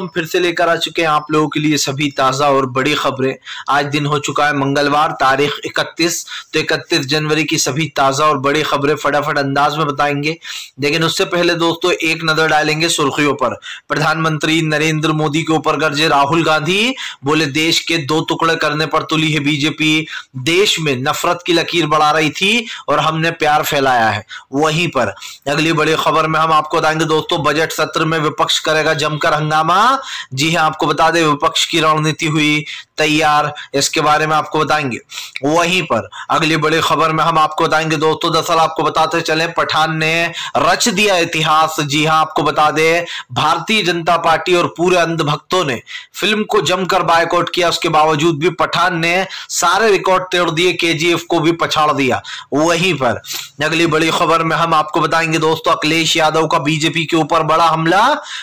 हम फिर से लेकर आ चुके हैं आप लोगों के लिए सभी ताज़ा और बड़ी खबरें। आज दिन हो चुका है मंगलवार, तारीख 31 तो 31 जनवरी की सभी ताज़ा और बड़ी खबरें फटाफट अंदाज में बताएँगे। लेकिन उससे पहले दोस्तों, एक नज़र डालेंगे सुर्खियों पर। प्रधानमंत्री नरेंद्र मोदी के ऊपर गर्जे राहुल गांधी। बोले, देश के दो टुकड़े करने पर तुली है बीजेपी। देश में नफरत की लकीर बढ़ा रही थी और हमने प्यार फैलाया है। वहीं पर अगली बड़ी खबर में हम आपको बताएँगे दोस्तों, बजट सत्र में विपक्ष करेगा जमकर हंगामा। जी हाँ आपको बता दें, विपक्ष की रणनीति हुई तैयार, इसके बारे में आपको बताएँगे। वहीं पर अगली बड़ी खबर में हम आपको बताएँगे, दोस्तों, दरअसल आपको बताते चले, पठान ने रच दिया इतिहास। जी हाँ आपको बता दे, भारतीय जनता पार्टी और पूरे अंधभक्तों ने फ़िल्म को जमकर बायकॉट किया। उसके बावजूद भी पठान ने सारे रिकॉर्ड तोड़ दिए, केजीएफ को भी पछाड़ दिया। वहीं पर अगली बड़ी खबर में हम आपको बताएँगे, दोस्तों, अखिलेश यादव का बीजेपी के ऊपर बड़ा हमला।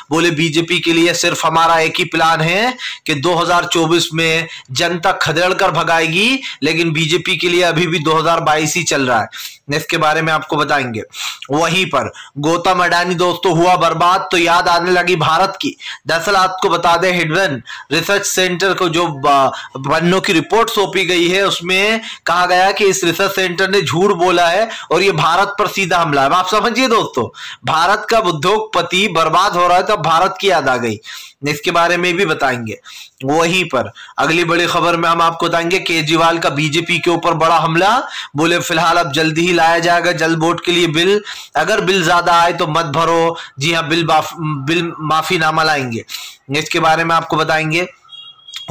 बोले, बीजेपी के लिए सिर्फ़ हमारा एक ही प्लान है कि 2024 में जनता खदेड़ कर भगाएगी, लेकिन बीजेपी के लिए अभी भी 2022 ही चल रहा है। इसके बारे में आपको बताएँगे। वहीं पर, गौतम अडानी दोस्तों, हुआ बर्बाद तो याद आने लगी भारत की। दरअसल आपको बता दें हिडवन रिसर्च सेंटर को जो पन्नों की रिपोर्ट सौंपी गई है, उसमें कहा गया कि इस रिसर्च सेंटर ने झूठ बोला है और ये भारत पर सीधा हमला है। आप समझिए दोस्तों, भारत का उद्योगपति बर्बाद हो रहा है, तब भारत की याद आ गई। इसके बारे में भी बताएँगे। वहीं पर अगली बड़ी खबर में हम आपको बताएँगे, केजरीवाल का बीजेपी के ऊपर बड़ा हमला। बोले, फ़िलहाल अब जल्दी ही लाया जाएगा जल बोर्ड के लिए बिल। अगर बिल ज़्यादा आए तो मत भरो। जी हाँ बिल बिल माफीनामा लाएँगे। इसके बारे में आपको बताएँगे।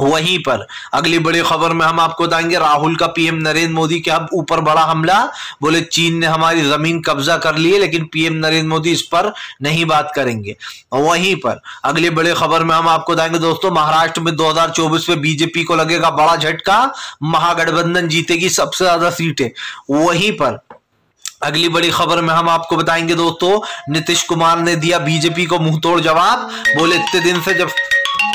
वहीं पर। अगली बड़ी खबर में हम आपको बताएँगे, राहुल का पीएम नरेंद्र मोदी के अब ऊपर बड़ा हमला। बोले, चीन ने हमारी ज़मीन कब्जा कर ली है, लेकिन पीएम नरेंद्र मोदी इस पर नहीं बात करेंगे। वहीं पर अगली बड़ी खबर में हम आपको बताएँगे, दोस्तों, महाराष्ट्र में 2024 में बीजेपी को लगेगा बड़ा झटका, महागठबंधन जीतेगी सबसे ज़्यादा सीटें। वहीं पर अगली बड़ी खबर में हम आपको बताएँगे, दोस्तों, नीतीश कुमार ने दिया बीजेपी को मुंहतोड़ जवाब। बोले, इतने दिन से जब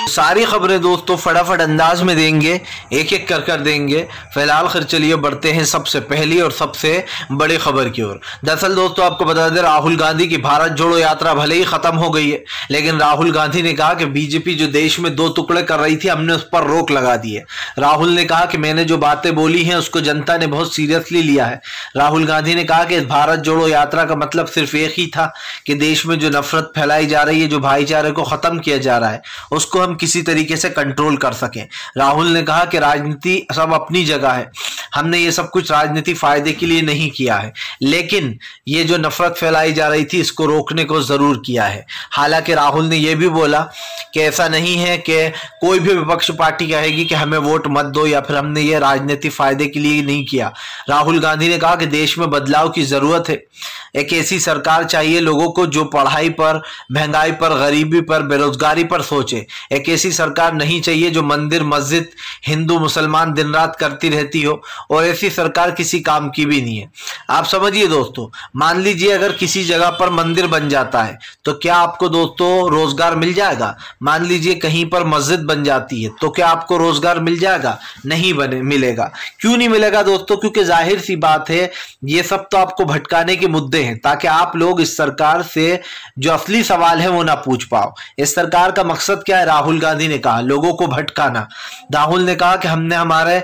सारी खबरें दोस्तों फटाफट अंदाज में देंगे एक एक कर कर देंगे। फ़िलहाल खैर चलिए बढ़ते हैं सबसे पहली और सबसे बड़ी खबर की ओर। दरअसल दोस्तों आपको बता दें, राहुल गांधी की भारत जोड़ो यात्रा भले ही खत्म हो गई है, लेकिन राहुल गांधी ने कहा कि बीजेपी जो देश में दो टुकड़े कर रही थी, हमने उस पर रोक लगा दी है। राहुल ने कहा कि मैंने जो बातें बोली हैं, उसको जनता ने बहुत सीरियसली लिया है। राहुल गांधी ने कहा कि भारत जोड़ो यात्रा का मतलब सिर्फ़ एक ही था कि देश में जो नफरत फैलाई जा रही है, जो भाईचारे को खत्म किया जा रहा है, उसको हम किसी तरीके से कंट्रोल कर सकें। राहुल ने कहा कि राजनीति सब अपनी जगह है। हमने ये सब कुछ राजनीति फ़ायदे के लिए नहीं किया है। लेकिन ये जो नफरत फैलाई जा रही थी, इसको रोकने को ज़रूर किया है। हालाँकि राहुल ने यह भी बोला कि ऐसा नहीं है कि कोई भी विपक्ष पार्टी कहेगी कि हमें वोट मत दो या फिर हमने ये राजनीति फ़ायदे के लिए नहीं किया। राहुल गांधी ने कहा कि देश में बदलाव की ज़रूरत है। एक ऐसी सरकार चाहिए लोगों को जो पढ़ाई पर, महँगाई पर, गरीबी पर, बेरोजगारी पर सोचे। एक ऐसी सरकार नहीं चाहिए जो मंदिर, मस्जिद, हिंदू, मुसलमान दिन रात करती रहती हो और ऐसी सरकार किसी काम की भी नहीं है। आप समझिए दोस्तों, मान लीजिए अगर किसी जगह पर मंदिर बन जाता है तो क्या आपको दोस्तों रोज़गार मिल जाएगा? मान लीजिए कहीं पर मस्जिद बन जाती है तो क्या आपको रोज़गार मिल जाएगा? नहीं बने, मिलेगा। क्यों नहीं मिलेगा दोस्तों? क्योंकि ज़ाहिर सी बात है, ये सब तो आपको भटकाने के मुद्दे हैं, ताकि आप लोग इस सरकार से जो असली सवाल है वो ना पूछ पाओ। इस सरकार का मकसद क्या है? राहुल गांधी ने कहा लोगों को भटकाना। राहुल ने कहा कि हमने हमारे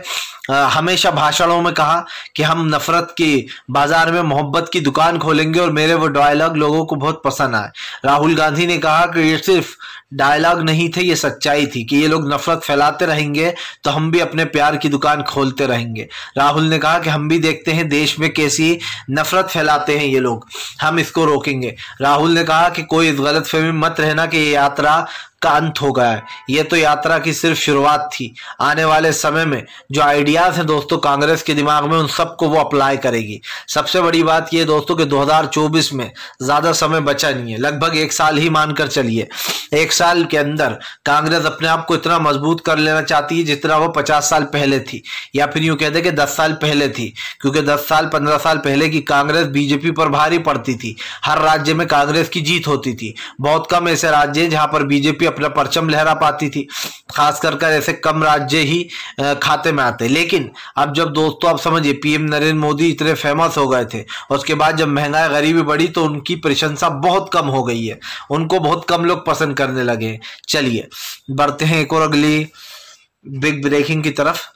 हमेशा भाषणों में कहा कि हम नफरत की बाज़ार में मोहब्बत की दुकान खोलेंगे और मेरे वो डायलॉग लोगों को बहुत पसंद आए। राहुल गांधी ने कहा कि ये सिर्फ़ डायलॉग नहीं थे, ये सच्चाई थी कि ये लोग नफरत फैलाते रहेंगे तो हम भी अपने प्यार की दुकान खोलते रहेंगे। राहुल ने कहा कि हम भी देखते हैं देश में कैसी नफरत फैलाते हैं ये लोग, हम इसको रोकेंगे। राहुल ने कहा कि कोई इस गलत फहमी मत रहना कि ये यात्रा का अंत हो गया है। ये तो यात्रा की सिर्फ़ शुरुआत थी। आने वाले समय में जो आइडियाज़ हैं दोस्तों कांग्रेस के दिमाग में उन सबको वो अप्लाई करेगी। सबसे बड़ी बात ये दोस्तों कि 2024 में ज़्यादा समय बचा नहीं है। लगभग एक साल ही मानकर चलिए। एक साल के अंदर कांग्रेस अपने आप को इतना मज़बूत कर लेना चाहती है जितना वो पचास साल पहले थी। या फिर यूँ कहते कि दस साल पहले थी, क्योंकि दस साल, पंद्रह साल पहले की कांग्रेस बीजेपी पर भारी पड़ती थी। हर राज्य में कांग्रेस की जीत होती थी। बहुत कम ऐसे राज्य हैं जहाँ पर बीजेपी अपना परचम लहरा पाती थी। खास कर ऐसे कम राज्य ही खाते में आते लेकिन अब जब दोस्तों, आप समझिए, पीएम नरेंद्र मोदी इतने फ़ेमस हो गए थे, उसके बाद जब महँगाई गरीबी बढ़ी तो उनकी प्रशंसा बहुत कम हो गई है। उनको बहुत कम लोग पसंद करने लगे। चलिए, बढ़ते हैं एक और अगली बिग ब्रेकिंग की तरफ़।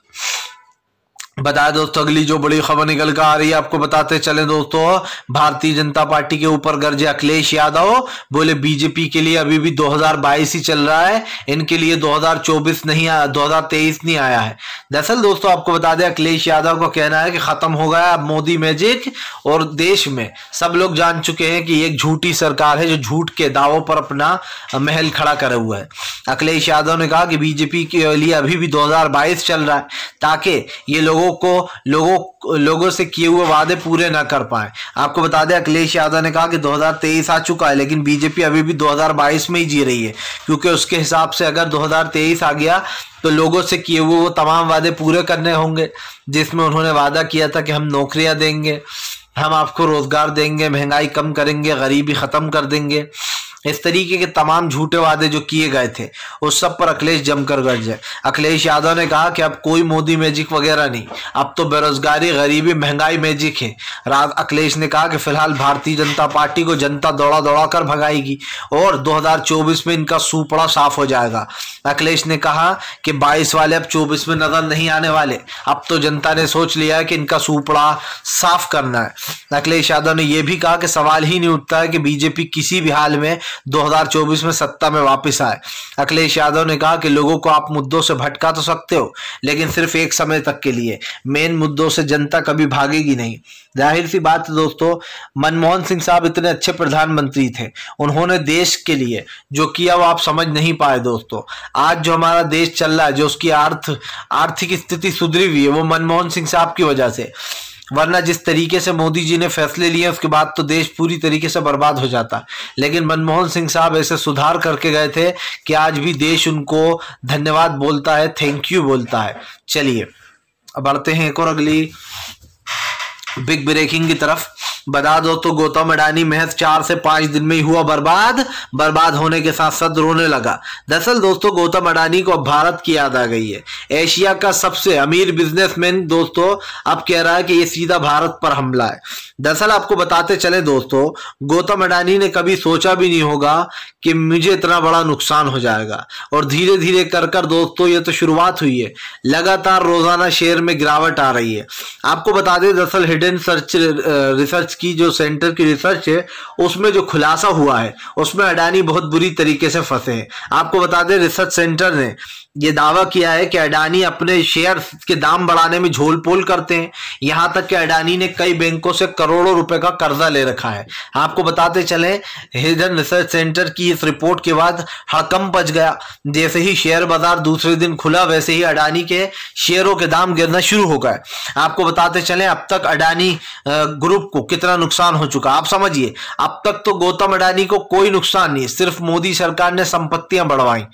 बताया दोस्तों अगली जो बड़ी खबर निकल कर आ रही है, आपको बताते चले दोस्तों। भारतीय जनता पार्टी के ऊपर गर्जे अखिलेश यादव। बोले, बीजेपी के लिए अभी भी 2022 ही चल रहा है। इनके लिए 2024 नहीं आया 2023 नहीं आया है। दरअसल दोस्तों, आपको बता दें, अखिलेश यादव का कहना है कि खत्म हो गया अब मोदी मैजिक और देश में सब लोग जान चुके हैं कि एक झूठी सरकार है जो झूठ के दावों पर अपना महल खड़ा करे हुआ है। अखिलेश यादव ने कहा कि बीजेपी के लिए अभी भी दो हज़ार बाईस चल रहा है, ताकि ये लोगों को लोगों लोगों से किए हुए वादे पूरे ना कर पाए। आपको बता दें, अखिलेश यादव ने कहा कि 2023 आ चुका है, लेकिन बीजेपी अभी भी 2022 में ही जी रही है, क्योंकि उसके हिसाब से अगर 2023 आ गया तो लोगों से किए हुए वो तमाम वादे पूरे करने होंगे, जिसमें उन्होंने वादा किया था कि हम नौकरियाँ देंगे, हम आपको रोज़गार देंगे, महँगाई कम करेंगे, गरीबी खत्म कर देंगे। इस तरीके के तमाम झूठे वादे जो किए गए थे, उस सब पर अखिलेश जमकर गरजे अखिलेश यादव ने कहा कि अब कोई मोदी मैजिक वगैरह नहीं, अब तो बेरोजगारी, गरीबी, महँगाई मैजिक है। राज अखिलेश ने कहा कि फ़िलहाल भारतीय जनता पार्टी को जनता दौड़ा दौड़ा कर भगाएगी और 2024 में इनका सूपड़ा साफ़ हो जाएगा। अखिलेश ने कहा कि 22 वाले अब 24 में नज़र नहीं आने वाले। अब तो जनता ने सोच लिया है कि इनका सूपड़ा साफ़ करना है। अखिलेश यादव ने यह भी कहा कि सवाल ही नहीं उठता है कि बीजेपी किसी भी हाल में 2024 में सत्ता में वापस आए। अखिलेश यादव ने कहा कि लोगों को आप मुद्दों से भटका तो सकते हो, लेकिन सिर्फ़ एक समय तक के लिए। मेन मुद्दों से जनता कभी भागेगी नहीं। ज़ाहिर सी बात है दोस्तों, मनमोहन सिंह साहब इतने अच्छे प्रधानमंत्री थे। उन्होंने देश के लिए जो किया वो आप समझ नहीं पाए दोस्तों। आज जो हमारा देश चल रहा है, जो उसकी आर्थ, आर्थिक स्थिति सुधरी हुई है, वो मनमोहन सिंह साहब की वजह से। वरना जिस तरीके से मोदी जी ने फैसले लिए, उसके बाद तो देश पूरी तरीके से बर्बाद हो जाता। लेकिन मनमोहन सिंह साहब ऐसे सुधार करके गए थे कि आज भी देश उनको धन्यवाद बोलता है थैंक यू बोलता है। चलिए, अब बढ़ते हैं एक और अगली बिग ब्रेकिंग की तरफ़। बता दो तो गौतम अडानी महज चार से पाँच दिन में ही हुआ बर्बाद। बर्बाद होने के साथ साथ रोने लगा। दरअसल दोस्तों, गौतम अडानी को अब भारत की याद आ गई है। एशिया का सबसे अमीर बिजनेसमैन दोस्तों, अब कह रहा है कि ये सीधा भारत पर हमला है। दरअसल आपको बताते चले दोस्तों, गौतम अडानी ने कभी सोचा भी नहीं होगा कि मुझे इतना बड़ा नुकसान हो जाएगा। और धीरे धीरे कर कर दोस्तों, ये तो शुरुआत हुई है। लगातार रोज़ाना शेयर में गिरावट आ रही है। आपको बता दें, दरअसल हिडन सर्च रिसर्च की, जो सेंटर की रिसर्च है, उसमें जो खुलासा हुआ है, उसमें अडानी बहुत बुरी तरीके से फंसे हैं। आपको बता दें रिसर्च सेंटर ने ये दावा किया है कि अडानी अपने शेयर के दाम बढ़ाने में झोल पोल करते हैं। यहाँ तक कि अडानी ने कई बैंकों से करोड़ों रुपए का कर्जा ले रखा है। आपको बताते चले, हिडन रिसर्च सेंटर की इस रिपोर्ट के बाद हड़कम बच गया। जैसे ही शेयर बाज़ार दूसरे दिन खुला, वैसे ही अडानी के शेयरों के दाम गिरना शुरू हो गए। आपको बताते चले, अब तक अडानी ग्रुप को कितना नुकसान हो चुका आप समझिए, अब तक तो गौतम अडानी को कोई नुकसान नहीं सिर्फ़ मोदी सरकार ने संपत्तियाँ बढ़वाई।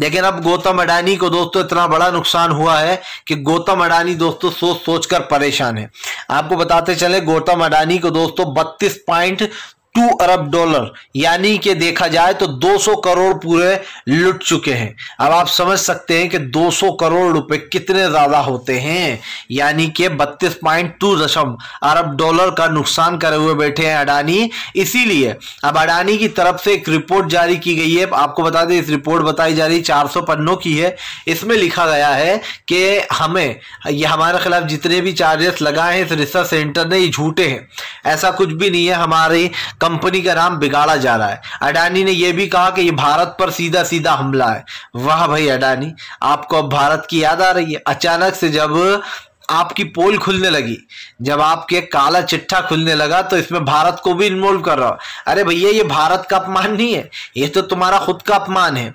लेकिन अब गौतम अडानी को दोस्तों इतना बड़ा नुकसान हुआ है कि गौतम अडानी दोस्तों सोच सोचकर परेशान है। आपको बताते चले, गौतम अडानी को दोस्तों बत्तीस पॉइंट टू अरब डॉलर, यानी कि देखा जाए तो 200 करोड़ पूरे लुट चुके हैं। अब आप समझ सकते हैं कि 200 करोड़ रुपए कितने ज़्यादा होते हैं, यानी कि बत्तीस पॉइंट टू दशम अरब डॉलर का नुकसान करे हुए बैठे हैं अडानी। इसीलिए अब अडानी की तरफ़ से एक रिपोर्ट जारी की गई है। आपको बता दें, इस रिपोर्ट बताई जा रही चार सौ पन्नों की है। इसमें लिखा गया है कि हमें, ये हमारे खिलाफ जितने भी चार्जेस लगाए हैं, इस रिसर्च सेंटर ने ये झूठे हैं। ऐसा कुछ भी नहीं है। हमारी कंपनी का नाम बिगाड़ा जा रहा है। अडानी ने यह भी कहा कि ये भारत पर सीधा सीधा हमला है। वाह भाई अडानी, आपको अब भारत की याद आ रही है। अचानक से जब आपकी पोल खुलने लगी, जब आपके काला चिट्ठा खुलने लगा तो इसमें भारत को भी इन्वॉल्व कर रहा अरे भैया, ये भारत का अपमान नहीं है। ये तो तुम्हारा खुद का अपमान है।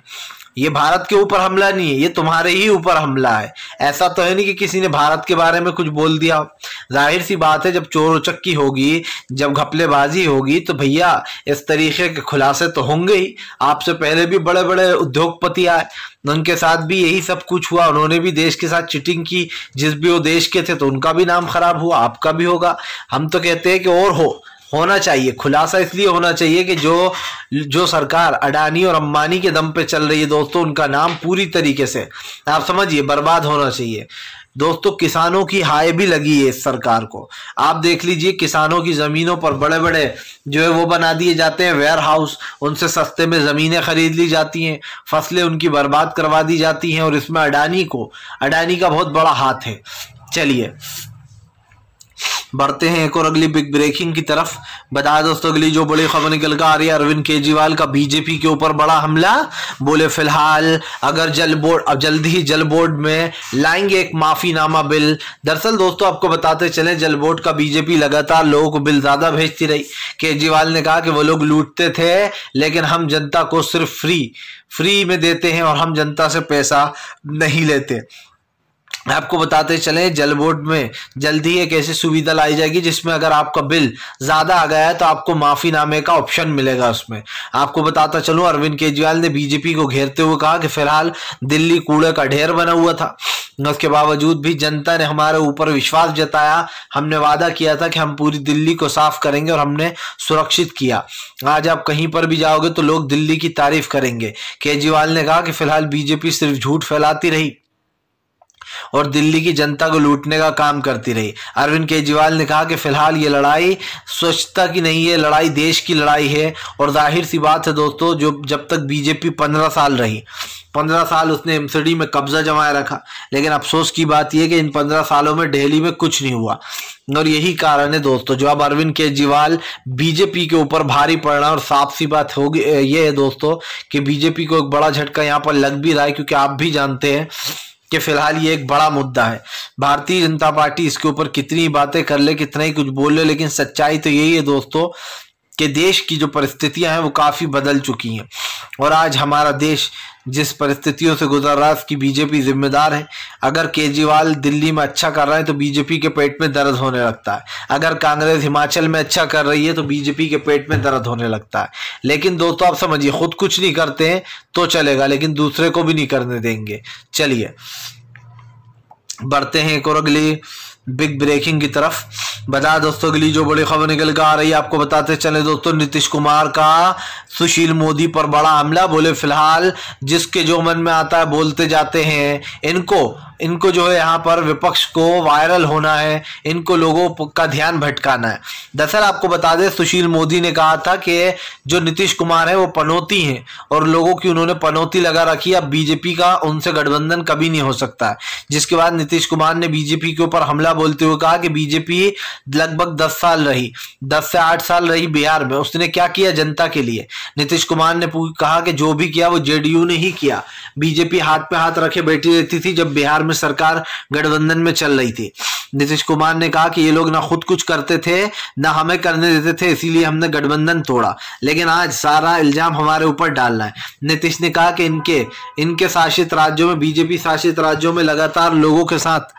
ये भारत के ऊपर हमला नहीं है, ये तुम्हारे ही ऊपर हमला है। ऐसा तो है नहीं कि किसी ने भारत के बारे में कुछ बोल दिया। ज़ाहिर सी बात है, जब चोर उचक्की होगी, जब घपलेबाजी होगी तो भैया, इस तरीके के खुलासे तो होंगे ही। आपसे पहले भी बड़े बड़े उद्योगपति आए, उनके साथ भी यही सब कुछ हुआ। उन्होंने भी देश के साथ चिटिंग की। जिस भी वो देश के थे तो उनका भी नाम खराब हुआ, आपका भी होगा। हम तो कहते हैं कि और हो। होना चाहिए। खुलासा इसलिए होना चाहिए कि जो जो सरकार अडानी और अंबानी के दम पे चल रही है दोस्तों, उनका नाम पूरी तरीके से, आप समझिए, बर्बाद होना चाहिए। दोस्तों, किसानों की हाय भी लगी है इस सरकार को। आप देख लीजिए, किसानों की ज़मीनों पर बड़े बड़े जो है वो बना दिए जाते हैं वेयर हाउस उनसे सस्ते में ज़मीनें खरीद ली जाती हैं, फ़सलें उनकी बर्बाद करवा दी जाती हैं और इसमें अडानी को, अडानी का बहुत बड़ा हाथ है। चलिए बढ़ते हैं एक और अगली बिग ब्रेकिंग की तरफ़। बता दोस्तों, अगली जो बड़ी खबर निकल कर आ रही है, अरविंद केजरीवाल का बीजेपी के ऊपर बड़ा हमला। बोले, फ़िलहाल अगर जल बोर्ड, अब जल्दी ही जल बोर्ड में लाएँगे एक माफीनामा बिल। दरअसल दोस्तों, आपको बताते चले, जल बोर्ड का बीजेपी लगातार लोगों को बिल ज़्यादा भेजती रही। केजरीवाल ने कहा कि वो लोग लूटते थे, लेकिन हम जनता को सिर्फ़ फ्री फ्री में देते हैं और हम जनता से पैसा नहीं लेते। आपको बताते चले, जल बोर्ड में जल्दी एक ऐसी सुविधा लाई जाएगी जिसमें अगर आपका बिल ज़्यादा आ गया है तो आपको माफ़ी नामे का ऑप्शन मिलेगा उसमें। आपको बताता चलूँ, अरविंद केजरीवाल ने बीजेपी को घेरते हुए कहा कि फ़िलहाल दिल्ली कूड़े का ढेर बना हुआ था। उसके बावजूद भी जनता ने हमारे ऊपर विश्वास जताया। हमने वादा किया था कि हम पूरी दिल्ली को साफ़ करेंगे और हमने सुरक्षित किया। आज आप कहीं पर भी जाओगे तो लोग दिल्ली की तारीफ़ करेंगे। केजरीवाल ने कहा कि फ़िलहाल बीजेपी सिर्फ़ झूठ फैलाती रही। और दिल्ली की जनता को लूटने का काम करती रही। अरविंद केजरीवाल ने कहा कि फ़िलहाल ये लड़ाई स्वच्छता की नहीं है, लड़ाई देश की लड़ाई है। और ज़ाहिर सी बात है दोस्तों, जो जब तक बीजेपी पंद्रह साल रही, पंद्रह साल उसने एमसीडी में कब्जा जमाए रखा। लेकिन अफसोस की बात यह कि इन पंद्रह सालों में दिल्ली में कुछ नहीं हुआ। और यही कारण है दोस्तों, जो अब अरविंद केजरीवाल बीजेपी के ऊपर भारी पड़ना और साफ़ सी बात होगी ये है दोस्तों कि बीजेपी को एक बड़ा झटका यहाँ पर लग भी रहा है, क्योंकि आप भी जानते हैं कि फ़िलहाल ये एक बड़ा मुद्दा है। भारतीय जनता पार्टी इसके ऊपर कितनी बातें कर ले, कितना ही कुछ बोल ले, लेकिन सच्चाई तो यही है दोस्तों कि देश की जो परिस्थितियाँ हैं वो काफ़ी बदल चुकी हैं। और आज हमारा देश जिस परिस्थितियों से गुजर रहा है, उसकी बीजेपी जिम्मेदार है। अगर केजरीवाल दिल्ली में अच्छा कर रहा है तो बीजेपी के पेट में दर्द होने लगता है। अगर कांग्रेस हिमाचल में अच्छा कर रही है तो बीजेपी के पेट में दर्द होने लगता है। लेकिन दोस्तों आप समझिए, खुद कुछ नहीं करते हैं तो चलेगा, लेकिन दूसरे को भी नहीं करने देंगे। चलिए, बढ़ते हैं एक और अगली। बिग ब्रेकिंग की तरफ़। बता दोस्तों के लिए जो बड़ी खबर निकल कर आ रही है, आपको बताते चले दोस्तों, नीतीश कुमार का सुशील मोदी पर बड़ा हमला, बोले फ़िलहाल जिसके जो मन में आता है, बोलते जाते हैं। इनको इनको जो है यहाँ पर विपक्ष को वायरल होना है, इनको लोगों का ध्यान भटकाना है। दरअसल आपको बता दें, सुशील मोदी ने कहा था कि जो नीतीश कुमार है, वो पनौती हैं और लोगों की उन्होंने पनौती लगा रखी अब बीजेपी का उनसे गठबंधन कभी नहीं हो सकता है। जिसके बाद नीतीश कुमार ने बीजेपी के ऊपर हमला बोलते हुए कहा कि बीजेपी लगभग दस साल रही, दस से आठ साल रही बिहार में। उसने क्या किया जनता के लिए? नीतीश कुमार ने कहा कि जो भी किया, वो जेडीयू ने ही किया। बीजेपी हाथ पे हाथ रखे बैठी रहती थी जब बिहार में सरकार गठबंधन में चल रही थी। नीतीश कुमार ने कहा कि ये लोग ना खुद कुछ करते थे, ना हमें करने देते थे, इसीलिए हमने गठबंधन तोड़ा। लेकिन आज सारा इल्ज़ाम हमारे ऊपर डालना है। नीतीश ने कहा कि इनके इनके शासित राज्यों में, बीजेपी शासित राज्यों में लगातार लोगों के साथ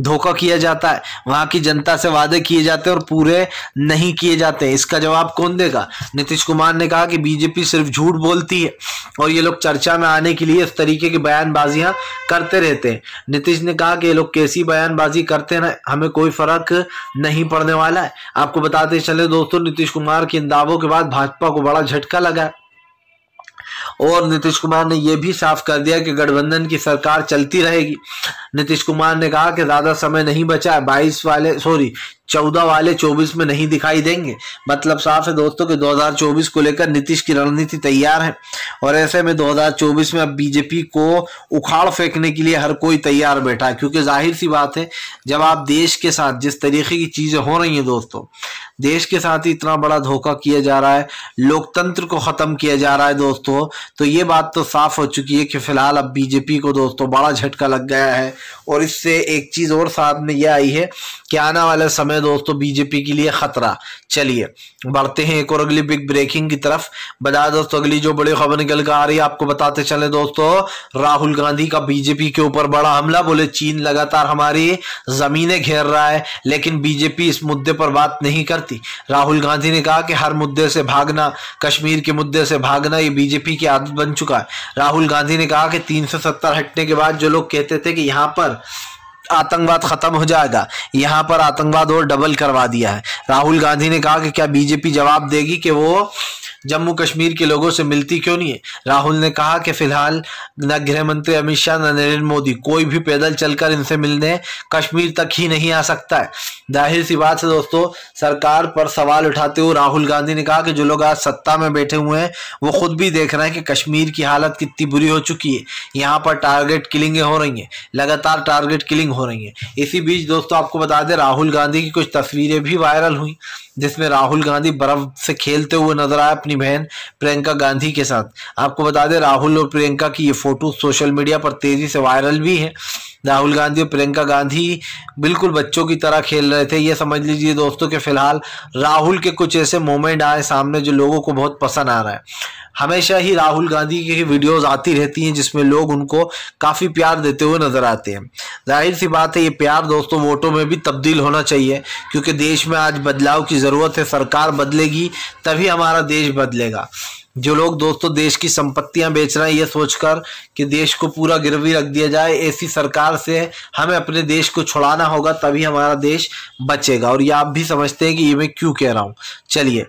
धोखा किया जाता है। वहाँ की जनता से वादे किए जाते हैं और पूरे नहीं किए जाते इसका जवाब कौन देगा? नीतीश कुमार ने कहा कि बीजेपी सिर्फ़ झूठ बोलती है और ये लोग चर्चा में आने के लिए इस तरीके की बयानबाजियाँ करते रहते हैं। नीतीश ने कहा कि ये लोग कैसी बयानबाजी करते हैं, हमें कोई फ़र्क नहीं पड़ने वाला है। आपको बताते चले दोस्तों, नीतीश कुमार के इन दावों के बाद भाजपा को बड़ा झटका लगा। और नीतीश कुमार ने यह भी साफ़ कर दिया कि गठबंधन की सरकार चलती रहेगी। नीतीश कुमार ने कहा कि ज़्यादा समय नहीं बचा है, बाईस वाले सॉरी चौदह वाले चौबीस में नहीं दिखाई देंगे। मतलब साफ़ है दोस्तों कि 2024 को लेकर नीतीश की रणनीति तैयार है। और ऐसे में 2024 में अब बीजेपी को उखाड़ फेंकने के लिए हर कोई तैयार बैठा है। क्योंकि ज़ाहिर सी बात है, जब आप देश के साथ, जिस तरीके की चीज़ें हो रही हैं दोस्तों, देश के साथ ही इतना बड़ा धोखा किया जा रहा है, लोकतंत्र को खत्म किया जा रहा है दोस्तों तो ये बात तो साफ़ हो चुकी है कि फ़िलहाल अब बीजेपी को दोस्तों बड़ा झटका लग गया है। और इससे एक चीज़ और साथ में यह आई है कि आने वाले समय दोस्तों बीजेपी के लिए खतरा। चलिए, बढ़ते हैं एक और अगली बिग ब्रेकिंग की तरफ़। बता दोस्तों, अगली जो बड़ी खबर निकल कर आ रही है, आपको बताते चले दोस्तों। राहुल गांधी का बीजेपी के ऊपर बड़ा हमला, बोले चीन लगातार हमारी जमीनें घेर रहा है, लेकिन बीजेपी इस मुद्दे पर बात नहीं करती। राहुल गांधी ने कहा कि हर मुद्दे से भागना, कश्मीर के मुद्दे से भागना, ये बीजेपी की आदत बन चुका है। राहुल गांधी ने कहा कि तीन सौ सत्तर हटने के बाद जो लोग कहते थे कि यहाँ पर आतंकवाद खत्म हो जाएगा। यहाँ पर आतंकवाद और डबल करवा दिया है। राहुल गांधी ने कहा कि क्या बीजेपी जवाब देगी कि वो जम्मू कश्मीर के लोगों से मिलती क्यों नहीं है? राहुल ने कहा कि फ़िलहाल न गृह मंत्री अमित शाह, न नरेंद्र मोदी, कोई भी पैदल चलकर इनसे मिलने कश्मीर तक ही नहीं आ सकता है। ज़ाहिर सी बात है दोस्तों, सरकार पर सवाल उठाते हुए राहुल गांधी ने कहा कि जो लोग आज सत्ता में बैठे हुए हैं, वो खुद भी देख रहे हैं कि कश्मीर की हालत कितनी बुरी हो चुकी है। यहाँ पर टारगेट किलिंगें हो रही हैं, लगातार टारगेट किलिंग हो रही है। इसी बीच दोस्तों, आपको बता दें, राहुल गांधी की कुछ तस्वीरें भी वायरल हुई। जिसमें राहुल गांधी बर्फ़ से खेलते हुए नज़र आए अपनी बहन प्रियंका गांधी के साथ। आपको बता दें, राहुल और प्रियंका की ये फ़ोटो सोशल मीडिया पर तेज़ी से वायरल भी है। राहुल गांधी और प्रियंका गांधी बिल्कुल बच्चों की तरह खेल रहे थे। ये समझ लीजिए दोस्तों कि फ़िलहाल राहुल के कुछ ऐसे मोमेंट आए सामने जो लोगों को बहुत पसंद आ रहा है। हमेशा ही राहुल गांधी की वीडियोस आती रहती हैं जिसमें लोग उनको काफ़ी प्यार देते हुए नज़र आते हैं। ज़ाहिर सी बात है, ये प्यार दोस्तों वोटों में भी तब्दील होना चाहिए, क्योंकि देश में आज बदलाव की ज़रूरत है, सरकार बदलेगी, तभी हमारा देश बदलेगा। जो लोग दोस्तों देश की संपत्तियाँ बेच रहे हैं, ये सोचकर कि देश को पूरा गिरवी रख दिया जाए, ऐसी सरकार से हमें अपने देश को छुड़ाना होगा, तभी हमारा देश बचेगा। और ये आप भी समझते हैं कि ये मैं क्यों कह रहा हूँ। चलिए।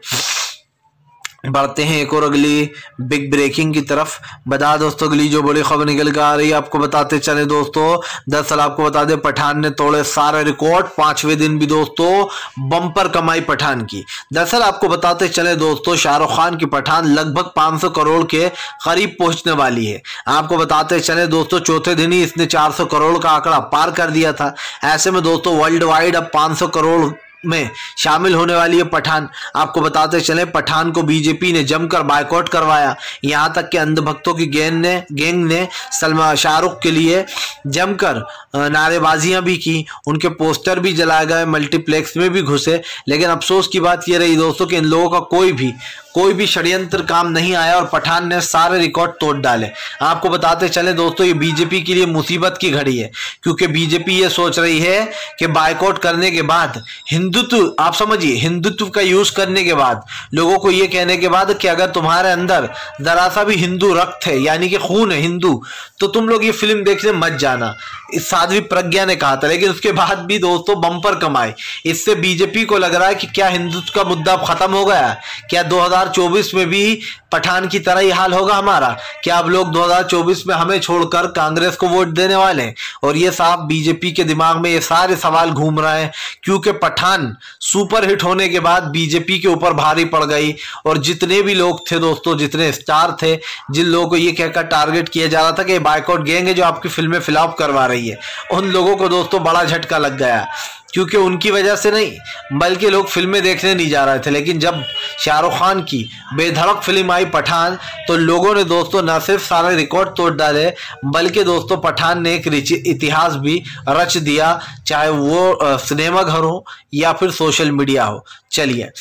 बढ़ते हैं एक और अगली बिग ब्रेकिंग की तरफ़। बता दोस्तों, अगली जो बड़ी खबर निकल कर आ रही है, आपको बताते चले दोस्तों। दरअसल आपको बता दें, पठान ने तोड़े सारे रिकॉर्ड, पाँचवें दिन भी दोस्तों, बम्पर कमाई पठान की। दरअसल आपको बताते चले दोस्तों, शाहरुख खान की पठान लगभग 500 करोड़ के करीब पहुँचने वाली है। आपको बताते चले दोस्तों, चौथे दिन ही इसने चार सौ करोड़ का आंकड़ा पार कर दिया था। ऐसे में दोस्तों वर्ल्ड वाइड अब पाँच करोड़ में शामिल होने वाली है पठान। आपको बताते चले, पठान को बीजेपी ने जमकर बायकॉट करवाया। यहाँ तक कि अंधभक्तों की गैंग ने गैंग ने सलमा शाहरुख के लिए जमकर नारेबाजियाँ भी की। उनके पोस्टर भी जलाए गए, मल्टीप्लेक्स में भी घुसे। लेकिन अफसोस की बात यह रही दोस्तों कि इन लोगों का कोई भी कोई भी षड्यंत्र काम नहीं आया और पठान ने सारे रिकॉर्ड तोड़ डाले। आपको बताते चले, दोस्तों, ये बीजेपी के लिए मुसीबत की घड़ी है, क्योंकि बीजेपी ये सोच रही है कि बाइकआउट करने के बाद, हिंदुत्व, आप समझिए, हिंदुत्व का यूज़ करने के बाद, लोगों को ये कहने के बाद कि अगर तुम्हारे अंदर जरा सा भी हिंदू रक्त है, यानी कि खून है हिंदू तो तुम लोग ये फ़िल्म देखने मत जाना। इस साध्वी प्रज्ञा ने कहा था, लेकिन उसके बाद भी, दोस्तों बम्पर कमाए इससे बीजेपी को लग रहा है कि क्या हिंदुत्व का मुद्दा खत्म हो गया क्या 2024 में भी पठान की तरह ही हाल होगा हमारा। क्या अब लोग 2024 में हमें छोड़कर कांग्रेस को वोट देने वाले हैं? और ये साफ़ बीजेपी के दिमाग में ये सारे सवाल घूम रहे हैं, क्योंकि पठान सुपर हिट होने के बाद बीजेपी के ऊपर भारी पड़ गई। और जितने भी लोग थे दोस्तों, जितने स्टार थे, जिन लोगों को ये कहकर टारगेट किया जा रहा था कि बाइकआउट गैंग जो आपकी फ़िल्में फिलअप करवा रही है, उन लोगों को दोस्तों बड़ा झटका लग गया। क्योंकि उनकी वजह से नहीं, बल्कि लोग फ़िल्में देखने नहीं जा रहे थे। लेकिन जब शाहरुख खान की बेधड़क फ़िल्म आई पठान तो लोगों ने दोस्तों न सिर्फ़ सारे रिकॉर्ड तोड़ डाले, बल्कि दोस्तों पठान ने एक इतिहास भी रच दिया, चाहे वो सिनेमा घर हो या फिर सोशल मीडिया हो। चलिए,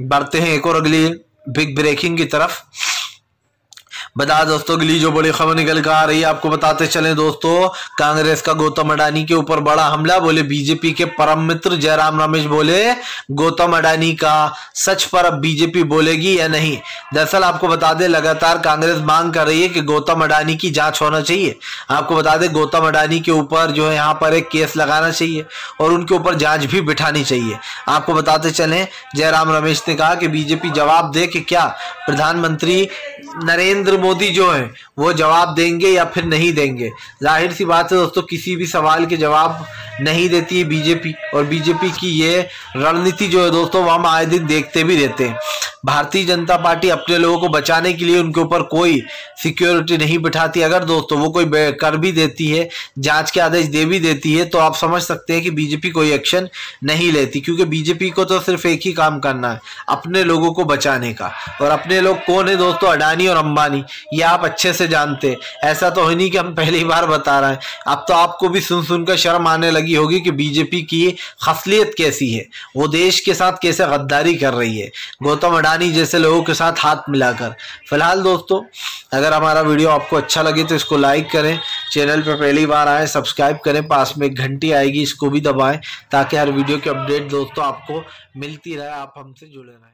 बढ़ते हैं एक और अगली बिग ब्रेकिंग की तरफ़। बता दोस्तों अगली जो बड़ी खबर निकल कर आ रही है, आपको बताते चले दोस्तों। कांग्रेस का गौतम अडानी के ऊपर बड़ा हमला, बोले बीजेपी के परम मित्र जयराम रमेश बोले, गौतम अडानी का सच पर अब बीजेपी बोलेगी या नहीं? दरअसल आपको बता दें, लगातार कांग्रेस मांग कर रही है कि गौतम अडानी की जाँच होना चाहिए। आपको बता दें, गौतम अडानी के ऊपर जो है, यहाँ पर एक केस लगाना चाहिए और उनके ऊपर जाँच भी बिठानी चाहिए। आपको बताते चले, जयराम रमेश ने कहा कि बीजेपी जवाब दे कि क्या प्रधानमंत्री नरेंद्र मोदी जो हैं, वो जवाब देंगे या फिर नहीं देंगे? ज़ाहिर सी बात है दोस्तों, किसी भी सवाल के जवाब नहीं देती है बीजेपी। और बीजेपी की ये रणनीति जो है दोस्तों हम आए दिन देखते भी रहते हैं। भारतीय जनता पार्टी अपने लोगों को बचाने के लिए उनके ऊपर कोई सिक्योरिटी नहीं बिठाती। अगर दोस्तों, वो कोई कर भी देती है, जाँच के आदेश दे भी देती है तो आप समझ सकते हैं कि बीजेपी कोई एक्शन नहीं लेती। क्योंकि बीजेपी को तो सिर्फ़ एक ही काम करना है, अपने लोगों को बचाने का। और अपने लोग कौन है दोस्तों? अडानी और अंबानी। ये आप अच्छे से जानते हैं। ऐसा तो है नहीं कि हम पहली बार बता रहे हैं। अब तो आपको भी सुन सुनकर शर्म आने लगी। होगी कि बीजेपी की खसलियत कैसी है? वो देश के साथ कैसे गद्दारी कर रही है? गौतम अडानी जैसे लोगों के साथ हाथ मिलाकर। फ़िलहाल दोस्तों, अगर हमारा वीडियो आपको अच्छा लगे तो इसको लाइक करें, चैनल पर पहली बार आए सब्सक्राइब करें, पास में एक घंटी आएगी, इसको भी दबाएँ, ताकि हर वीडियो की अपडेट दोस्तों आपको मिलती रहे, आप हमसे जुड़े रहें।